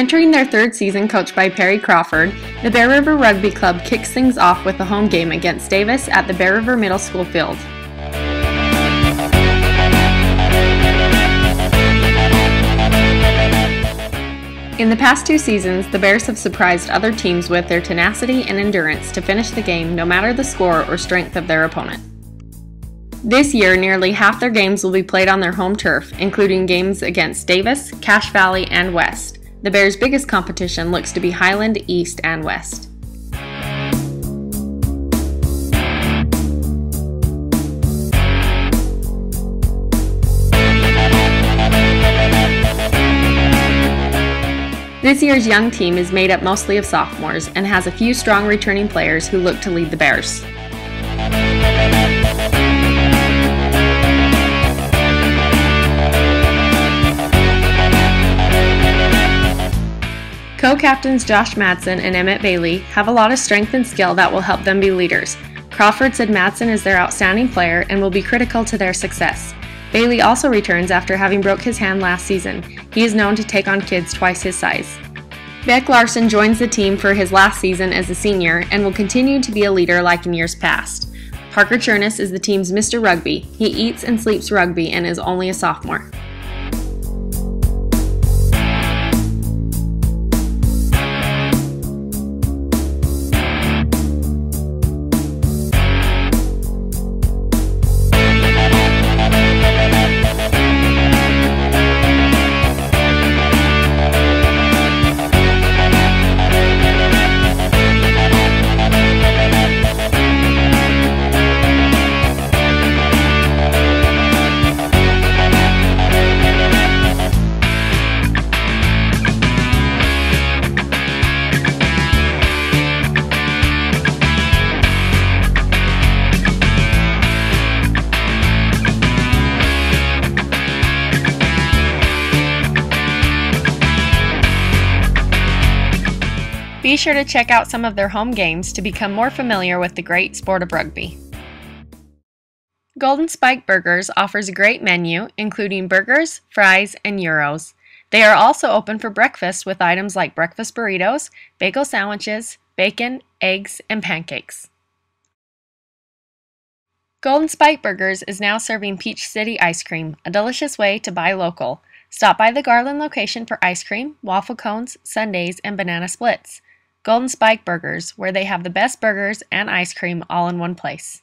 Entering their third season coached by Perry Crawford, the Bear River Rugby Club kicks things off with a home game against Davis at the Bear River Middle School field. In the past two seasons, the Bears have surprised other teams with their tenacity and endurance to finish the game no matter the score or strength of their opponent. This year, nearly half their games will be played on their home turf, including games against Davis, Cache Valley, and West. The Bears' biggest competition looks to be Highland, East, and West. This year's young team is made up mostly of sophomores and has a few strong returning players who look to lead the Bears. Co-captains Josh Madsen and Emmett Bailey have a lot of strength and skill that will help them be leaders. Crawford said Madsen is their outstanding player and will be critical to their success. Bailey also returns after having broke his hand last season. He is known to take on kids twice his size. Beck Larsen joins the team for his last season as a senior and will continue to be a leader like in years past. Parker Chournos is the team's Mr. Rugby. He eats and sleeps rugby and is only a sophomore. Be sure to check out some of their home games to become more familiar with the great sport of rugby. Golden Spike Burgers offers a great menu, including burgers, fries, and euros. They are also open for breakfast with items like breakfast burritos, bagel sandwiches, bacon, eggs, and pancakes. Golden Spike Burgers is now serving Peach City ice cream, a delicious way to buy local. Stop by the Garland location for ice cream, waffle cones, sundaes, and banana splits. Golden Spike Burgers, where they have the best burgers and ice cream all in one place.